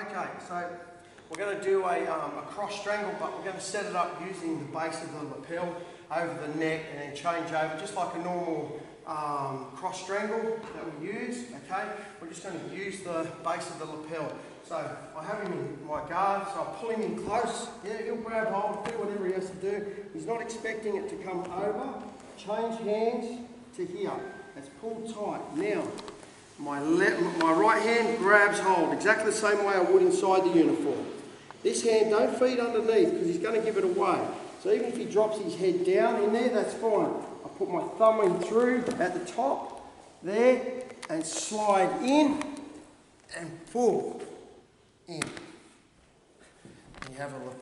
Okay, so we're going to do a, um, a cross strangle, but we're going to set it up using the base of the lapel over the neck and then change over, just like a normal um, cross strangle that we use, okay? We're just going to use the base of the lapel. So I have him in my guard, so I pull him in close. Yeah, he'll grab hold, do whatever he has to do. He's not expecting it to come over. Change hands to here. Let's pull tight. Now, my, my right hand grabs hold, exactly the same way I would inside the uniform. This hand, don't feed underneath because he's going to give it away. So even if he drops his head down in there, that's fine. I put my thumb in through at the top, there, and slide in and pull in. You have a look.